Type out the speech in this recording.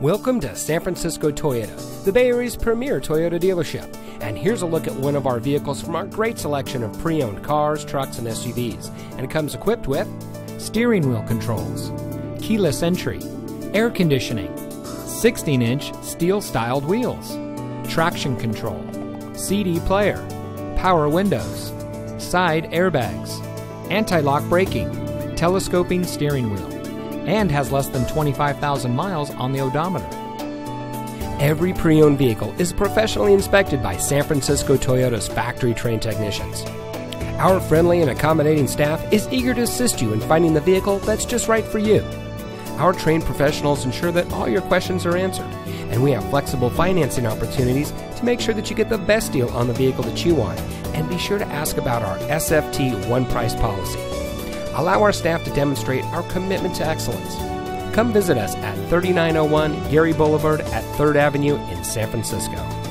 Welcome to San Francisco Toyota, the Bay Area's premier Toyota dealership. And here's a look at one of our vehicles from our great selection of pre owned cars, trucks, and SUVs. And it comes equipped with steering wheel controls, keyless entry, air conditioning, 16 inch steel styled wheels, traction control, CD player, power windows, side airbags, anti lock braking, telescoping steering wheel and has less than 25,000 miles on the odometer. Every pre owned vehicle is professionally inspected by San Francisco Toyota's factory trained technicians. Our friendly and accommodating staff is eager to assist you in finding the vehicle that's just right for you. Our trained professionals ensure that all your questions are answered, and we have flexible financing opportunities to make sure that you get the best deal on the vehicle that you want. And be sure to ask about our SFT one price policy. Allow our staff to demonstrate our commitment to excellence. Come visit us at 3901 Geary Boulevard at 3rd Avenue in San Francisco.